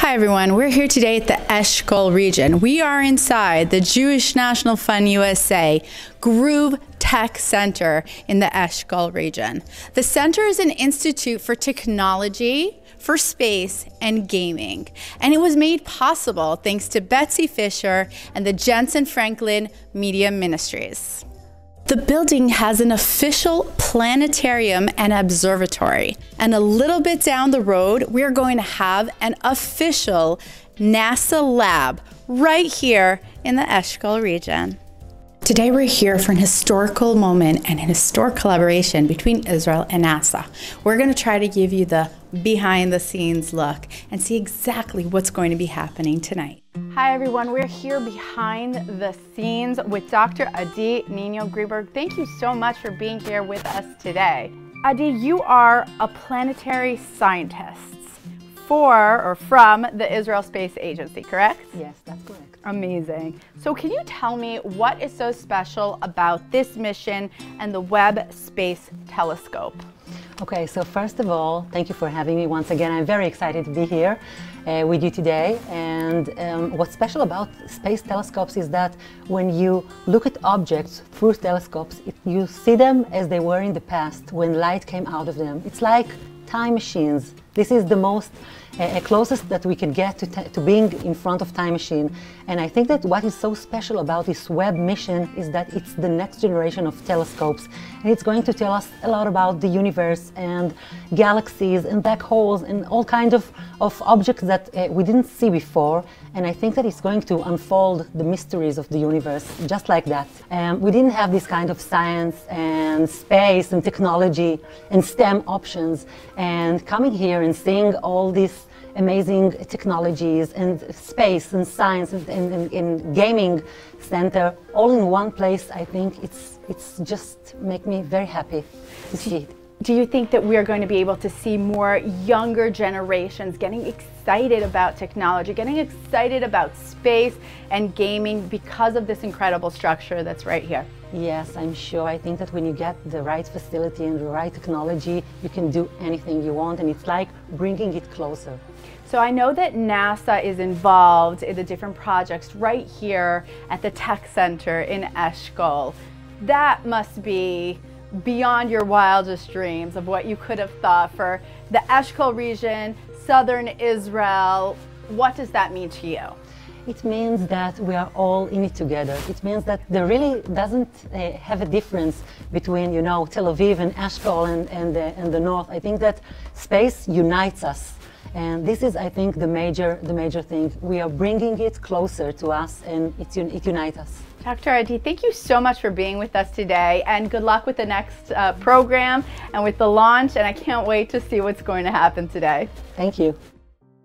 Hi everyone, we're here today at the Eshkol region. We are inside the Jewish National Fund USA Groove Tech Center in the Eshkol region. The center is an institute for technology, for space, and gaming. And it was made possible thanks to Betsy Fisher and the Jentezen Franklin Media Ministries. The building has an official planetarium and observatory. And a little bit down the road, we're going to have an official NASA lab right here in the Eshkol region. Today we're here for an historical moment and an historic collaboration between Israel and NASA. We're going to try to give you the behind the scenes look and see exactly what's going to be happening tonight. Hi everyone, we're here behind the scenes with Dr. Adi Nino Greenberg. Thank you so much for being here with us today. Adi, you are a planetary scientist for or from the Israel Space Agency, correct? Yes, that's correct. Amazing. So can you tell me what is so special about this mission and the Webb Space Telescope? Okay, so first of all, thank you for having me once again. I'm very excited to be here uh, with you today. And um, what's special about space telescopes is that when you look at objects through telescopes, it, you see them as they were in the past when light came out of them. It's like time machines. This is the most uh, closest that we can get to, to being in front of time machine. And I think that what is so special about this Webb mission is that it's the next generation of telescopes. And it's going to tell us a lot about the universe and galaxies and black holes and all kinds of, of objects that uh, we didn't see before. And I think that it's going to unfold the mysteries of the universe just like that. Um, we didn't have this kind of science and space and technology and STEM options. And coming here and seeing all these amazing technologies and space and science and, and, and, gaming center all in one place, I think it's, it's just make me very happy to see it. Do you think that we are going to be able to see more younger generations getting excited about technology, getting excited about space and gaming because of this incredible structure that's right here? Yes, I'm sure. I think that when you get the right facility and the right technology, you can do anything you want, and it's like bringing it closer. So I know that NASA is involved in the different projects right here at the Tech Center in Eshkol. That must be beyond your wildest dreams of what you could have thought for the Eshkol region, southern Israel. What does that mean to you? It means that we are all in it together. It means that there really doesn't uh, have a difference between, you know, Tel Aviv and Eshkol and, and, the, and the north. I think that space unites us. And this is, I think, the major, the major thing. We are bringing it closer to us and it, it unites us. Dr. Adi, thank you so much for being with us today and good luck with the next uh, program and with the launch and I can't wait to see what's going to happen today. Thank you.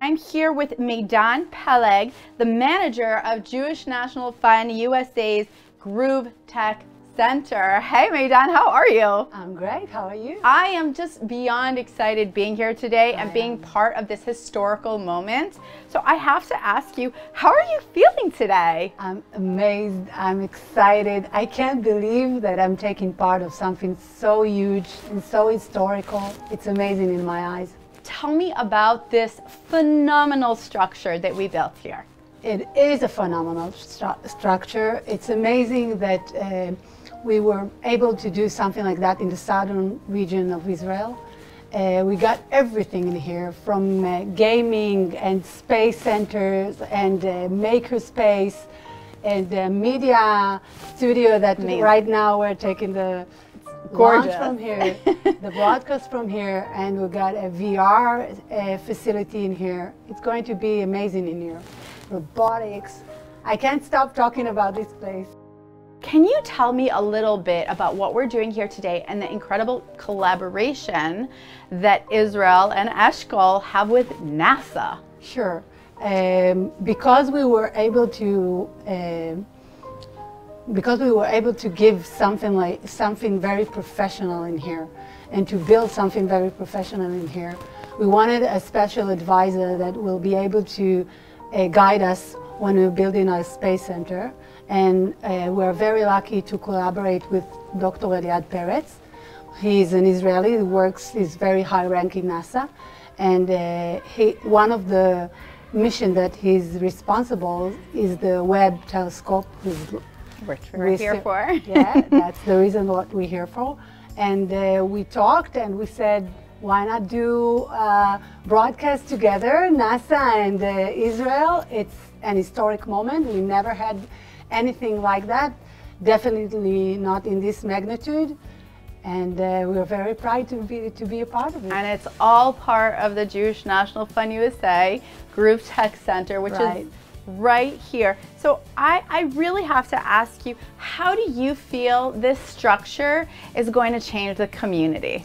I'm here with Meidan Peleg, the manager of Jewish National Fund USA's Groove Tech Center. Hey, Meidan, how are you? I'm great. How are you? I am just beyond excited being here today and being part of this historical moment. So I have to ask you, how are you feeling today? I'm amazed. I'm excited. I can't believe that I'm taking part of something so huge and so historical. It's amazing in my eyes. Tell me about this phenomenal structure that we built here. It is a phenomenal stru structure. It's amazing that uh, we were able to do something like that in the southern region of Israel. Uh, we got everything in here from uh, gaming and space centers and uh, makerspace and the media studio that Amazing. right now we're taking the Gorgeous. from here, the broadcast from here, and we got a VR uh, facility in here. It's going to be amazing in here. Robotics. I can't stop talking about this place. Can you tell me a little bit about what we're doing here today and the incredible collaboration that Israel and Eshkol have with NASA? Sure. Um, because we were able to uh, because we were able to give something like something very professional in here and to build something very professional in here we wanted a special advisor that will be able to uh, guide us when we're building our space center and uh, we're very lucky to collaborate with Dr. Eliad Peretz. He's an Israeli who works, he's very high rank in NASA. And uh, he, one of the mission that he's responsible is the Webb telescope. Which we're here for. yeah, that's the reason what we're here for. And uh, we talked and we said, why not do a broadcast together, NASA and uh, Israel? It's an historic moment. We never had anything like that. Definitely not in this magnitude and uh, we're very proud to be to be a part of it. And it's all part of the Jewish National Fund USA Groove Tech Center, which right. is right here. So I, I really have to ask you, how do you feel this structure is going to change the community?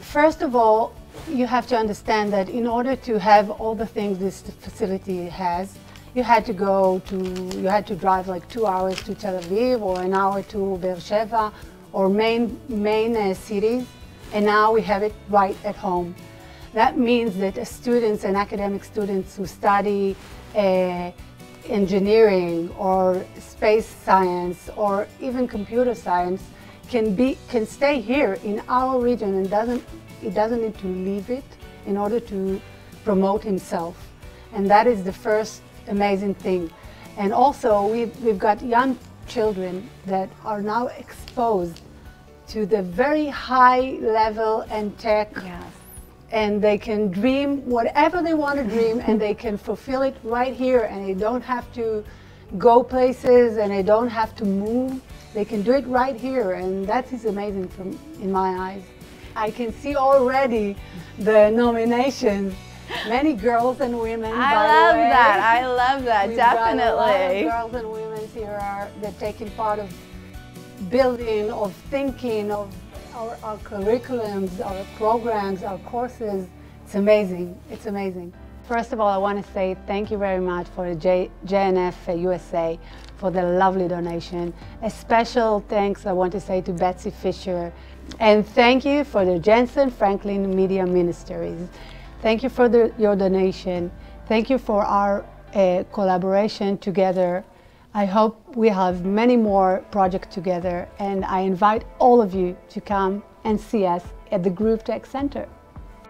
First of all, you have to understand that in order to have all the things this facility has, you had to go to, you had to drive like two hours to Tel Aviv or an hour to Beersheba or main, main uh, cities, and now we have it right at home. That means that students and academic students who study uh, engineering or space science or even computer science can be can stay here in our region and doesn't it doesn't need to leave it in order to promote himself and that is the first amazing thing and also we've, we've got young children that are now exposed to the very high level and tech. Yes. And they can dream whatever they want to dream and they can fulfill it right here and they don't have to go places and they don't have to move. They can do it right here and that is amazing from, in my eyes. I can see already the nominations many girls and women. I love that. I love that. We've Definitely. girls and women here are that taking part of building, of thinking, of our, our curriculums, our programs, our courses. It's amazing. It's amazing. First of all, I want to say thank you very much for J JNF USA for the lovely donation. A special thanks I want to say to Betsy Fisher. And thank you for the Jentezen Franklin Media Ministries. Thank you for the, your donation. Thank you for our uh, collaboration together I hope we have many more projects together and I invite all of you to come and see us at the Groove Tech Center.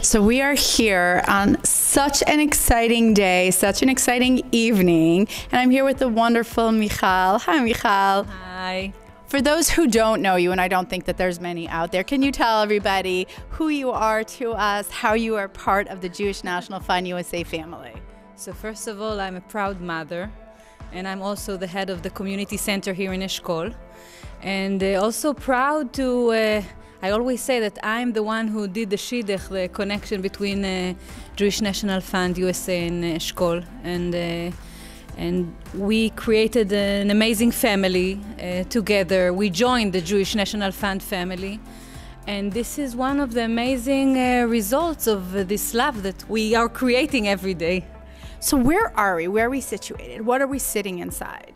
So we are here on such an exciting day, such an exciting evening, and I'm here with the wonderful Michal. Hi, Michal. Hi. For those who don't know you, and I don't think that there's many out there, can you tell everybody who you are to us, how you are part of the Jewish National Fund USA family? So first of all, I'm a proud mother and I'm also the head of the community center here in Eshkol. And uh, also proud to, uh, I always say that I'm the one who did the shidduch, the connection between uh, Jewish National Fund USA and Eshkol. And, uh, and we created an amazing family uh, together. We joined the Jewish National Fund family. And this is one of the amazing uh, results of this love that we are creating every day. So where are we? Where are we situated? What are we sitting inside?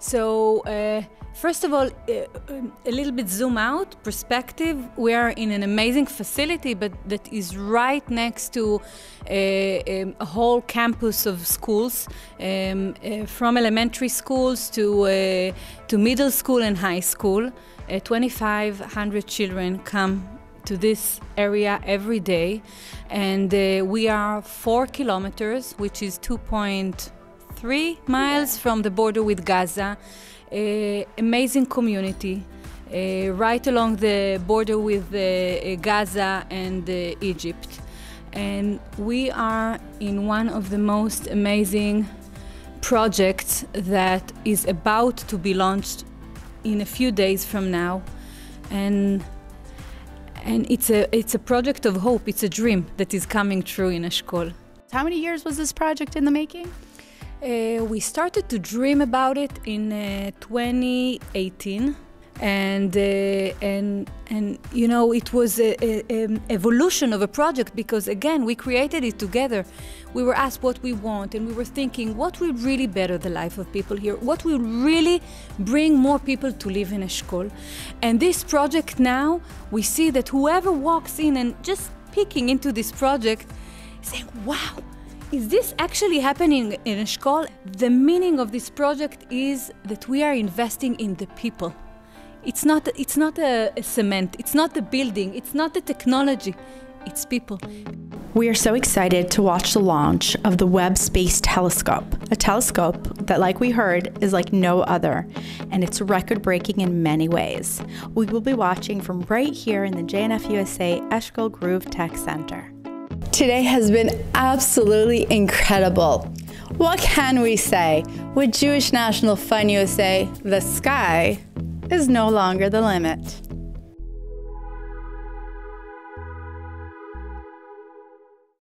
So uh, first of all, uh, um, a little bit zoom out perspective. We are in an amazing facility, but that is right next to a, uh, um, a whole campus of schools, um, uh, from elementary schools to uh, to middle school and high school. Uh, 2,500 children come to this area every day. And we are four kilometers, which is 2.3 miles from the border with Gaza. Amazing community. Uh, right along the border with uh, Gaza and uh, Egypt. And we are in one of the most amazing projects that is about to be launched in a few days from now. And and it's a it's a project of hope. It's a dream that is coming true in Eshkol. How many years was this project in the making? Uh, we started to dream about it in uh, 2018 and uh, and and you know it was a, a, evolution of a project because again we created it together. We were asked what we want and we were thinking what will really better the life of people here? What will really bring more people to live in Eshkol and this project now we see that whoever walks in and just peeking into this project saying wow is this actually happening in Eshkol? The meaning of this project is that we are investing in the people it's not, it's not a, a cement, it's not the building, it's not the technology, it's people. We are so excited to watch the launch of the Webb Space Telescope, a telescope that, like we heard, is like no other, and it's record breaking in many ways. We will be watching from right here in the JNF USA Eshkol Groove Tech Center. Today has been absolutely incredible. What can we say? With Jewish National Fund USA, the sky is no longer the limit.